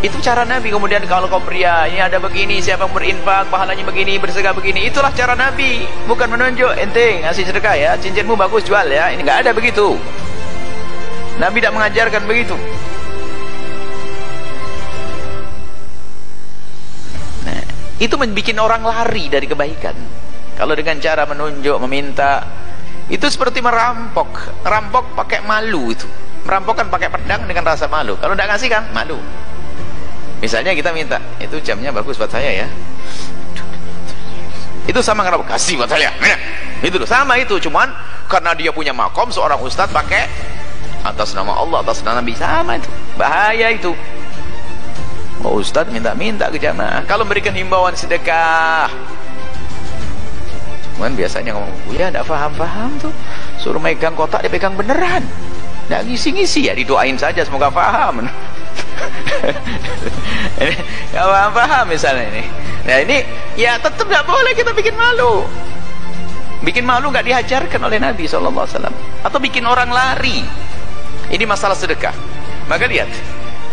Itu cara Nabi. Kemudian kalau kau pria, ini ada begini, siapa yang berinfak, pahalanya begini, bersedekah begini. Itulah cara Nabi. Bukan menunjuk, ente ngasih sedekah ya, cincinmu bagus jual ya. Ini nggak ada begitu. Nabi tidak mengajarkan begitu. Nah, itu membuat orang lari dari kebaikan. Kalau dengan cara menunjuk, meminta, itu seperti merampok. Rampok pakai malu itu. Merampok kan pakai pedang dengan rasa malu. Kalau tidak ngasih kan, malu. Misalnya kita minta, itu jamnya bagus buat saya ya. Itu sama kenapa kasih buat saya. Mana? Itu loh, sama itu, cuman karena dia punya makom seorang ustadz pakai atas nama Allah, atas nama Nabi sama itu. Bahaya itu. Oh, ustadz minta-minta ke jamaah. Kalau memberikan himbauan sedekah, cuman biasanya ngomong, ya tidak paham-paham tuh. Suruh megang kotak, dia pegang beneran. Tidak ngisi-ngisi ya, didoain saja semoga paham. Ini gak paham paham misalnya ini. Nah ini ya tetap gak boleh kita bikin malu. Bikin malu gak diajarkan oleh Nabi SAW atau bikin orang lari. Ini masalah sedekah. Maka lihat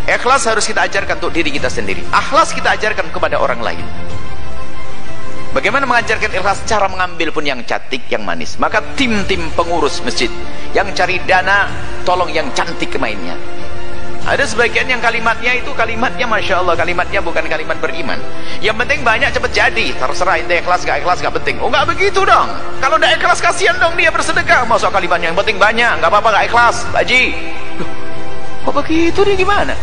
ikhlas harus kita ajarkan untuk diri kita sendiri. Akhlas kita ajarkan kepada orang lain. Bagaimana mengajarkan ikhlas? Cara mengambil pun yang cantik, yang manis. Maka tim-tim pengurus masjid yang cari dana, tolong yang cantik mainnya. Ada sebagian yang kalimatnya itu kalimatnya Masya Allah kalimatnya bukan kalimat beriman. Yang penting banyak cepat jadi. Terserah ente ikhlas gak ikhlas gak penting. Oh gak begitu dong. Kalau gak ikhlas kasihan dong dia bersedekah. Masuk kalimatnya yang penting banyak? Gak apa-apa gak ikhlas. Pak Haji. Kok begitu nih gimana?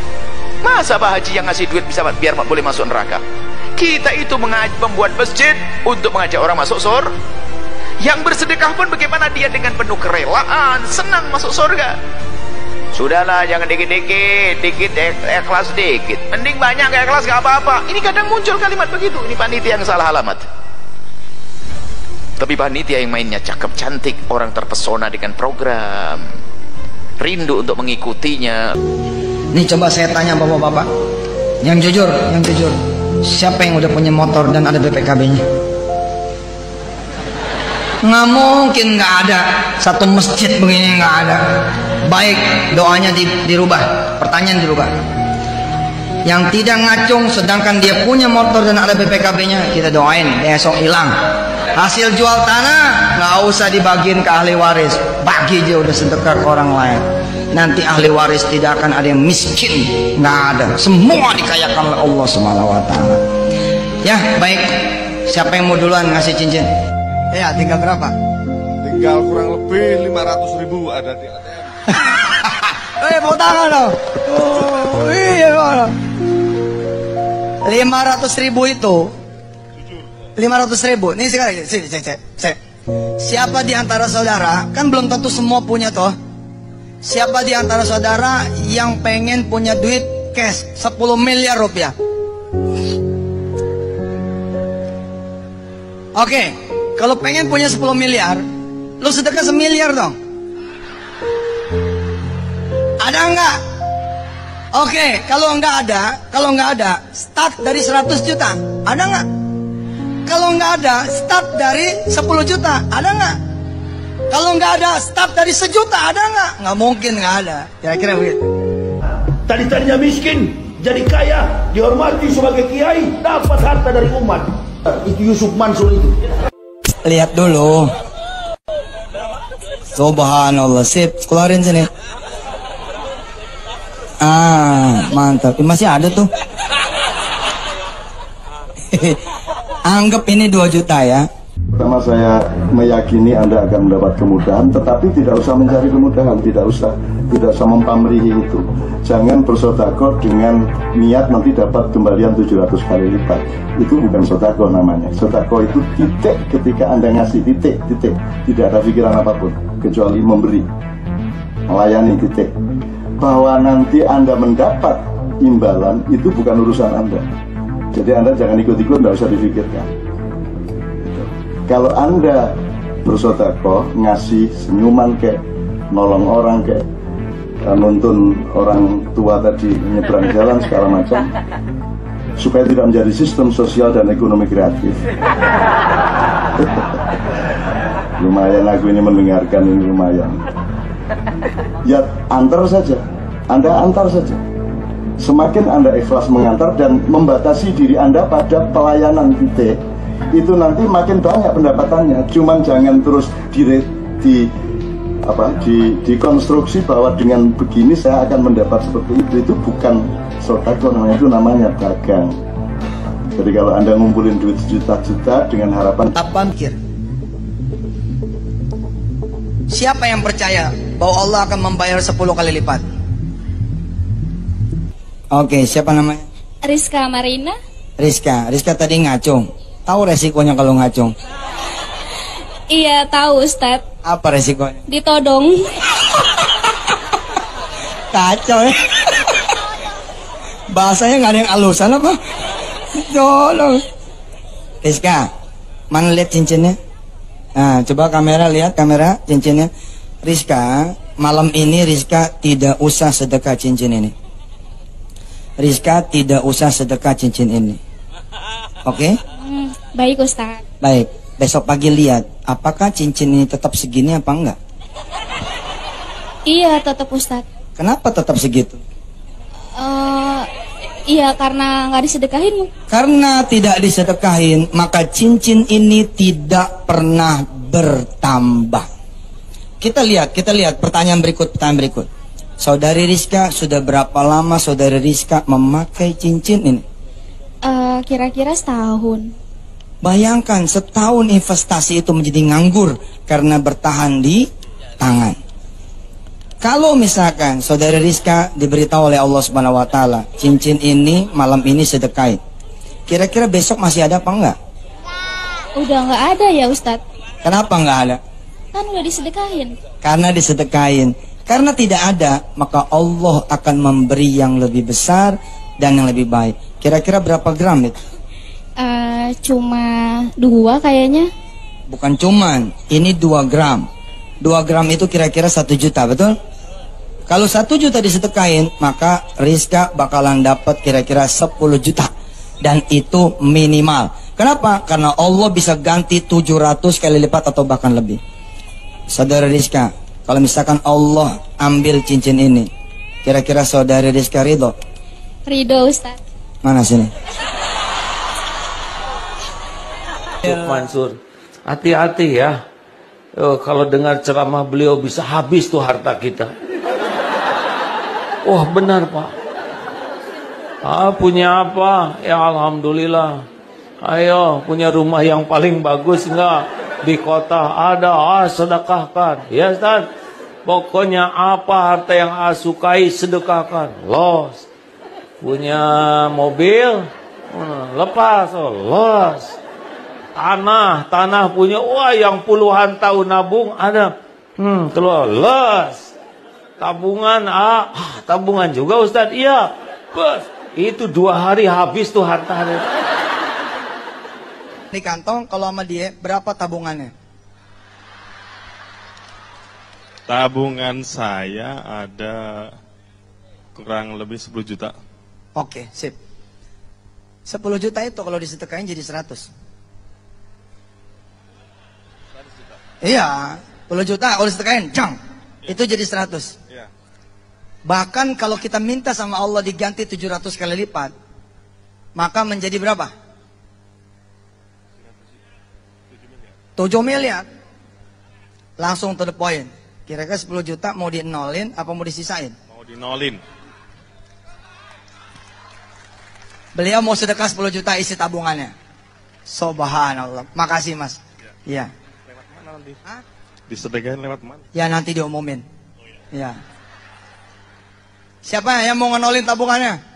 Masa Pak Haji yang ngasih duit bisa biar boleh masuk neraka? Kita itu membuat masjid Untuk mengajak orang masuk sur. Yang bersedekah pun bagaimana dia dengan penuh kerelaan Senang masuk surga Sudahlah jangan dikit-dikit, dikit ikhlas dikit. Mending banyak ikhlas gak apa-apa. Ini kadang muncul kalimat begitu. Ini panitia yang salah alamat. Tapi panitia yang mainnya cakep cantik, orang terpesona dengan program. Rindu untuk mengikutinya. Ini coba saya tanya bapak-bapak. Yang jujur, yang jujur. Siapa yang udah punya motor dan ada BPKB-nya? Nggak mungkin nggak ada. Satu masjid begini nggak ada. Baik doanya di, dirubah. Pertanyaan dirubah. Yang tidak ngacung sedangkan dia punya motor dan ada BPKB nya kita doain besok hilang. Hasil jual tanah nggak usah dibagiin ke ahli waris. Bagi aja udah sedekah ke orang lain. Nanti ahli waris tidak akan ada yang miskin. Nggak ada. Semua dikayakan oleh Allah subhanahu wa taala. Ya baik. Siapa yang mau duluan ngasih cincin ya tinggal berapa tinggal kurang lebih 500 ribu ada di Eh, mau tangan dong. Oh, iya, Lima ratus ribu itu, lima ratus ribu. Nih sekarang, sini, cek, cek, cek. Siapa di antara saudara, kan belum tentu semua punya toh. Siapa di antara saudara yang pengen punya duit cash 10 miliar rupiah? Oke, kalau pengen punya 10 miliar, lu sedekah semiliar dong. Ada enggak? Oke, kalau enggak ada, kalau enggak ada, start dari 100 juta. Ada enggak? Kalau enggak ada, start dari 10 juta. Ada enggak? Kalau enggak ada, start dari sejuta. Ada enggak? Enggak mungkin enggak ada. Kira-kira begitu. Tadi-tadinya miskin, jadi kaya, dihormati sebagai kiai, dapat harta dari umat. Itu Yusuf Mansur itu. Lihat dulu. Subhanallah, sip, keluarin sini. Ah, mantap. Masih ada tuh. Anggap ini 2 juta ya. Pertama saya meyakini Anda akan mendapat kemudahan, tetapi tidak usah mencari kemudahan, tidak usah, tidak usah mempamrihi itu. Jangan bersodakoh dengan niat nanti dapat kembalian 700 kali lipat. Itu bukan sodakoh namanya. Sodakoh itu titik ketika Anda ngasih titik, titik. Tidak ada pikiran apa pun, kecuali memberi. Melayani titik bahwa nanti Anda mendapat imbalan itu bukan urusan Anda. Jadi Anda jangan ikut-ikut, tidak usah difikirkan. Kalau Anda bersodako, ngasih senyuman kayak nolong orang kayak nuntun orang tua tadi menyeberang jalan segala macam supaya tidak menjadi sistem sosial dan ekonomi kreatif. lumayan aku ini mendengarkan ini lumayan. Ya antar saja. Anda antar saja. Semakin Anda ikhlas mengantar dan membatasi diri Anda pada pelayanan titik, itu nanti makin banyak pendapatannya. Cuman jangan terus di, di apa di dikonstruksi bahwa dengan begini saya akan mendapat seperti itu. Itu bukan sodako namanya itu namanya dagang. Jadi kalau anda ngumpulin duit juta-juta dengan harapan apa mikir siapa yang percaya bahwa Allah akan membayar 10 kali lipat? Oke siapa namanya? Rizka Marina. Rizka. Rizka tadi ngacung tahu resikonya kalau ngacung? Iya tahu Ustadz apa resikonya? Ditodong. Kacau ya. Bahasanya nggak ada yang alusan apa? Tolong Rizka mana lihat cincinnya? Nah coba kamera lihat kamera cincinnya. Rizka malam ini Rizka tidak usah sedekah cincin ini. Rizka tidak usah sedekah cincin ini. Oke? okay? Hmm, baik Ustadz baik besok pagi lihat. Apakah cincin ini tetap segini apa enggak? Iya tetap Ustadz kenapa tetap segitu? Uh, iya karena nggak disedekahin. Karena tidak disedekahin maka cincin ini tidak pernah bertambah. Kita lihat kita lihat pertanyaan berikut pertanyaan berikut. Saudari Rizka sudah berapa lama saudari Rizka memakai cincin ini uh, kira-kira setahun Bayangkan setahun investasi itu menjadi nganggur karena bertahan di tangan. Kalau misalkan saudara Rizka diberitahu oleh Allah Subhanahu wa taala, cincin ini malam ini sedekahin. Kira-kira besok masih ada apa enggak? Udah enggak ada ya Ustadz. Kenapa enggak ada? Kan udah disedekahin. Karena disedekahin. Karena tidak ada, maka Allah akan memberi yang lebih besar dan yang lebih baik. Kira-kira berapa gram itu? Uh, cuma dua kayaknya. Bukan cuman, ini dua gram. Dua gram itu kira-kira satu juta, betul? Kalau satu juta disedekain, maka Rizka bakalan dapat kira-kira 10 juta. Dan itu minimal. Kenapa? Karena Allah bisa ganti 700 kali lipat atau bahkan lebih. Saudara Rizka, kalau misalkan Allah ambil cincin ini, kira-kira saudara Rizka ridho? Ridho Ustaz. Mana sini? Mansur, hati-hati ya. Oh, kalau dengar ceramah beliau bisa habis tuh harta kita. Wah benar pak. Ah punya apa? Ya alhamdulillah. Ayo punya rumah yang paling bagus enggak di kota ada ah sedekahkan. Ya Ustaz. Pokoknya apa harta yang ah sukai sedekahkan. Los. Punya mobil hmm, lepas oh, los tanah, tanah punya wah yang puluhan tahun nabung ada. Hmm, keluar les. Tabungan ah, ah tabungan juga Ustaz. Iya. Bos, itu dua hari habis tuh harta. Di kantong kalau sama dia berapa tabungannya? Tabungan saya ada kurang lebih 10 juta. Oke, sip. 10 juta itu kalau disedekain jadi 100. Iya, 10 juta kalau disedekain, jang. Itu jadi 100. Iya. Bahkan kalau kita minta sama Allah diganti 700 kali lipat, maka menjadi berapa? 7 miliar. Langsung to the point. Kira-kira 10 juta mau di nolin apa mau disisain? Mau dinolin. Beliau mau sedekah 10 juta isi tabungannya. Subhanallah. Makasih mas. Iya. Lewat mana nanti? Hah? Disedekahin lewat mana? Ya nanti diumumin. Ya. Siapa yang mau ngenolin tabungannya?